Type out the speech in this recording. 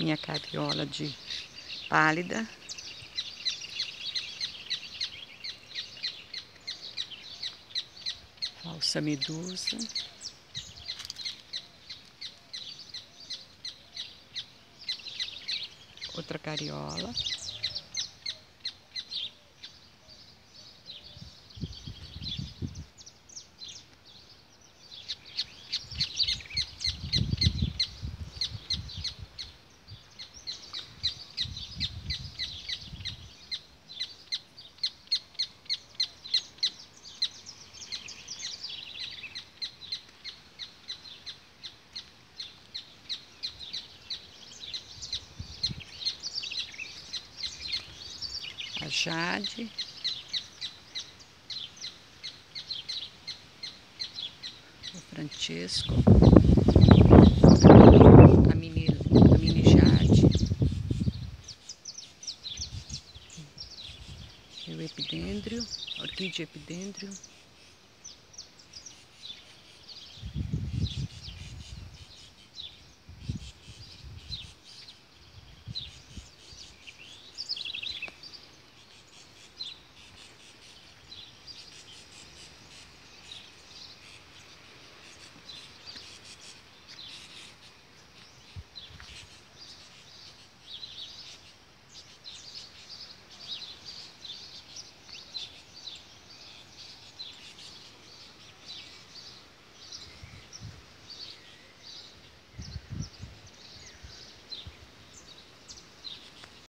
Jade pálida. Falsa medusa. Outra cariola. A Jade. O Francisco. A mini, a mini Jade. E o epidêndrio, orquídea epidêndrio.